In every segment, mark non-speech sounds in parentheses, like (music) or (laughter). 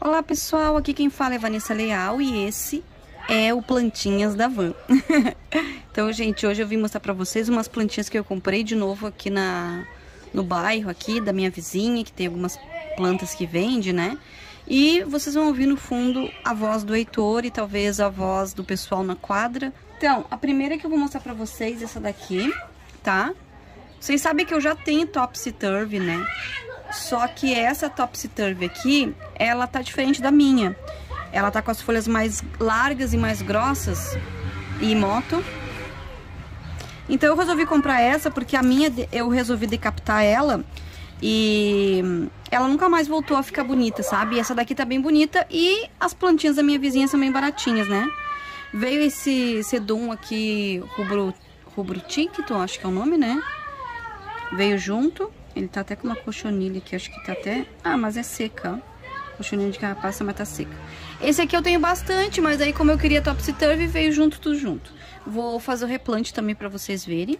Olá pessoal, aqui quem fala é Vanessa Leal e esse é o Plantinhas da Van. (laughs) então, gente, hoje eu vim mostrar pra vocês umas plantinhas que eu comprei de novo aqui na, no bairro aqui da minha vizinha, que tem algumas plantas que vende, né? E vocês vão ouvir no fundo a voz do Heitor e talvez a voz do pessoal na quadra. Então, a primeira que eu vou mostrar pra vocês é essa daqui, tá? Vocês sabem que eu já tenho Topsy-Turvy, né? Só que essa Topsy-Turvy aqui, ela tá diferente da minha. Ela tá com as folhas mais largas e mais grossas e moto. Então eu resolvi comprar essa porque a minha eu resolvi decapitar ela e ela nunca mais voltou a ficar bonita, sabe? E essa daqui tá bem bonita e as plantinhas da minha vizinha são bem baratinhas, né? Veio esse sedum aqui, rubro, rubro ticto, acho que é o nome, né? Veio junto. Ele tá até com uma cochonilha aqui, acho que tá até... Ah, mas é seca, ó. Cochonilha de carrapaça, mas tá seca. Esse aqui eu tenho bastante, mas aí como eu queria topsy-turvy, veio junto, tudo junto. Vou fazer o replante também pra vocês verem.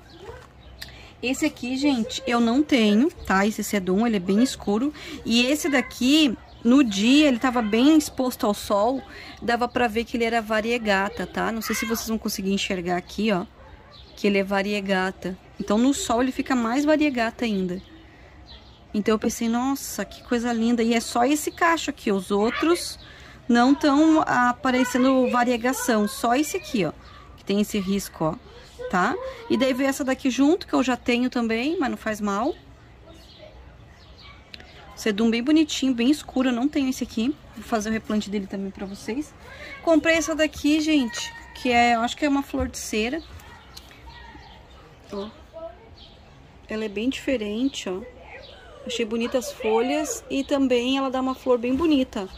Esse aqui, gente, eu não tenho, tá? Esse sedum, ele é bem escuro. E esse daqui, no dia, ele tava bem exposto ao sol. Dava pra ver que ele era variegata, tá? Não sei se vocês vão conseguir enxergar aqui, ó. Que ele é variegata. Então, no sol, ele fica mais variegata ainda. Então, eu pensei, nossa, que coisa linda. E é só esse cacho aqui. Os outros não estão aparecendo variegação. Só esse aqui, ó. Que tem esse risco, ó tá? E daí veio essa daqui junto, que eu já tenho também, mas não faz mal. Sedum bem bonitinho, bem escuro, eu não tenho esse aqui. Vou fazer o replante dele também pra vocês. Comprei essa daqui, gente, que é, eu acho que é uma flor de cera. Ó. Ela é bem diferente, ó. Achei bonitas as folhas e também ela dá uma flor bem bonita.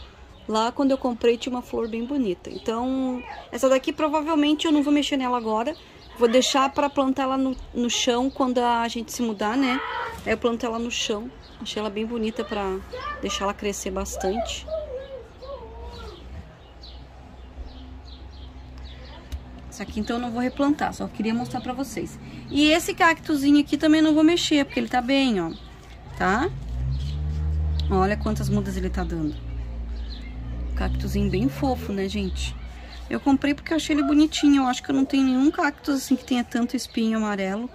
Lá quando eu comprei tinha uma flor bem bonita. Então, essa daqui provavelmente eu não vou mexer nela agora. Vou deixar para plantar ela no, no chão quando a gente se mudar, né? Aí eu planto ela no chão. Achei ela bem bonita para deixar ela crescer bastante. Aqui então eu não vou replantar, só queria mostrar pra vocês. E esse cactozinho aqui também não vou mexer, porque ele tá bem, ó. Tá? Olha quantas mudas ele tá dando. Cactozinho bem fofo, né, gente? Eu comprei porque eu achei ele bonitinho. Eu acho que eu não tenho nenhum cactus assim que tenha tanto espinho amarelo.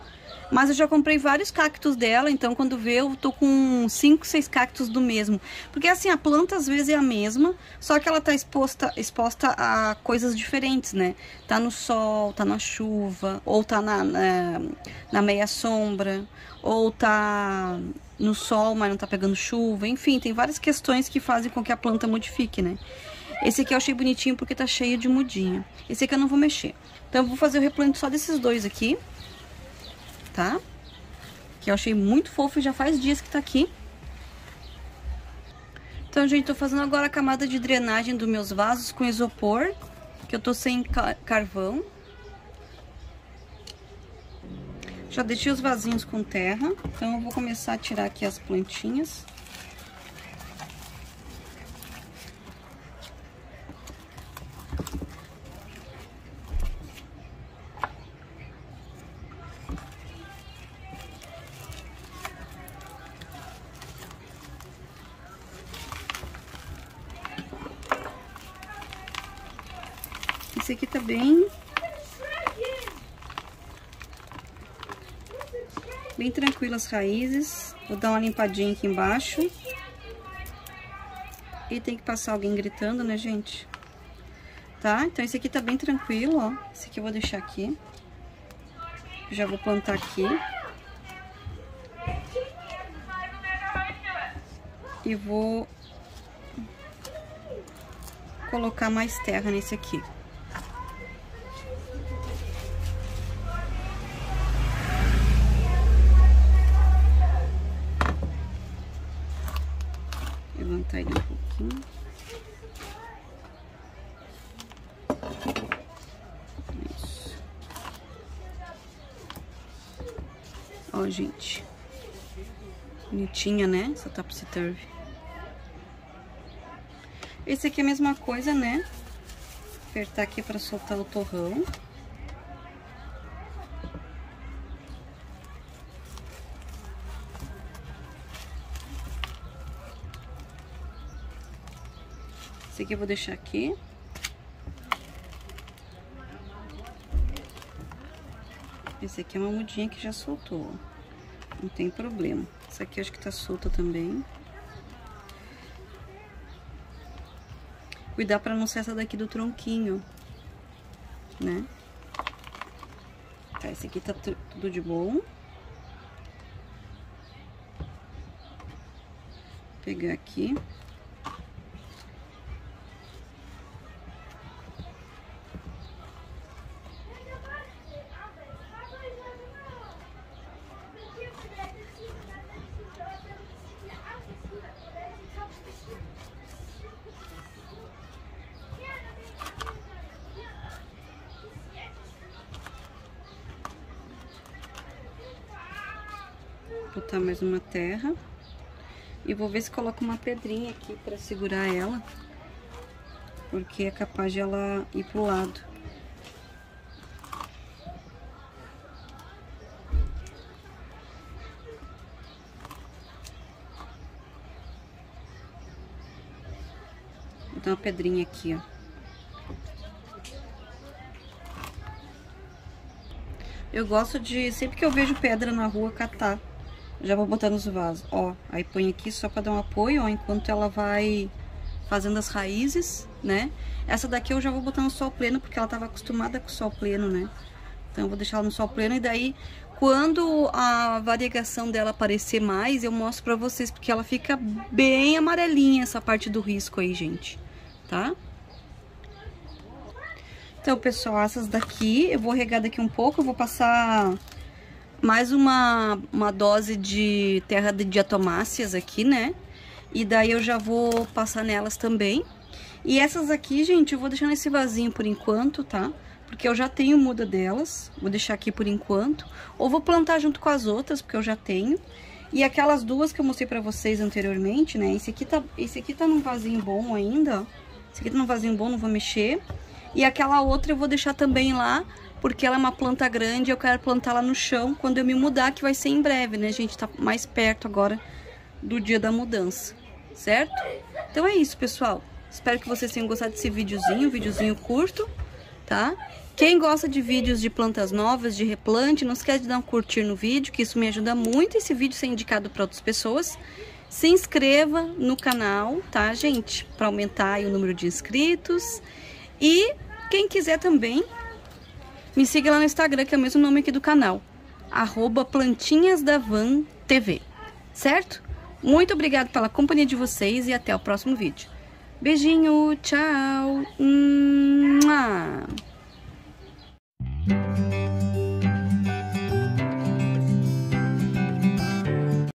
Mas eu já comprei vários cactos dela, então quando vê eu tô com 5, 6 cactos do mesmo. Porque assim, a planta às vezes é a mesma, só que ela tá exposta, exposta a coisas diferentes, né? Tá no sol, tá na chuva, ou tá na, na, na meia sombra, ou tá no sol, mas não tá pegando chuva. Enfim, tem várias questões que fazem com que a planta modifique, né? Esse aqui eu achei bonitinho porque tá cheio de mudinha. Esse aqui eu não vou mexer. Então eu vou fazer o replante só desses dois aqui. Tá? Que eu achei muito fofo e já faz dias que tá aqui. Então, gente, tô fazendo agora a camada de drenagem dos meus vasos com isopor. Que eu tô sem carvão. Já deixei os vasinhos com terra. Então eu vou começar a tirar aqui as plantinhas. Esse aqui tá bem... Bem tranquilo as raízes. Vou dar uma limpadinha aqui embaixo. E tem que passar alguém gritando, né, gente? Tá? Então esse aqui tá bem tranquilo, ó. Esse aqui eu vou deixar aqui. Já vou plantar aqui. E vou colocar mais terra nesse aqui. Ó, gente. Bonitinha, né? Essa topsy turvy. Esse aqui é a mesma coisa, né? Apertar aqui pra soltar o torrão. Esse aqui eu vou deixar aqui. Esse aqui é uma mudinha que já soltou, não tem problema. Essa aqui acho que tá solta também. Cuidar pra não ser essa daqui do tronquinho, né? Tá, esse aqui tá tudo de bom. Vou pegar aqui. Botar mais uma terra. E vou ver se coloco uma pedrinha aqui pra segurar ela. Porque é capaz de ela ir pro lado. Vou dar uma pedrinha aqui, ó. Eu gosto de, sempre que eu vejo pedra na rua, catar. Já vou botar nos vasos, ó. Aí põe aqui só pra dar um apoio, ó, enquanto ela vai fazendo as raízes, né? Essa daqui eu já vou botar no sol pleno, porque ela tava acostumada com o sol pleno, né? Então eu vou deixar ela no sol pleno e daí, quando a variegação dela aparecer mais, eu mostro pra vocês, porque ela fica bem amarelinha essa parte do risco aí, gente, tá? Então, pessoal, essas daqui, eu vou regar daqui um pouco, eu vou passar mais uma, uma dose de terra de diatomáceas aqui, né? E daí eu já vou passar nelas também. E essas aqui, gente, eu vou deixar nesse vasinho por enquanto, tá? Porque eu já tenho muda delas, vou deixar aqui por enquanto. Ou vou plantar junto com as outras, porque eu já tenho. E aquelas duas que eu mostrei pra vocês anteriormente, né? Esse aqui tá, esse aqui tá num vasinho bom ainda, ó. Esse aqui tá num vasinho bom, não vou mexer. E aquela outra eu vou deixar também lá, porque ela é uma planta grande, eu quero plantar lá no chão quando eu me mudar, que vai ser em breve, né, gente? Tá mais perto agora do dia da mudança, certo? Então é isso, pessoal. Espero que vocês tenham gostado desse videozinho, videozinho curto, tá? Quem gosta de vídeos de plantas novas, de replante, não esquece de dar um curtir no vídeo, que isso me ajuda muito esse vídeo ser indicado para outras pessoas. Se inscreva no canal, tá, gente? Para aumentar o número de inscritos. E quem quiser também, me siga lá no Instagram, que é o mesmo nome aqui do canal. Arroba TV, Certo? Muito obrigada pela companhia de vocês e até o próximo vídeo. Beijinho, tchau. Mua.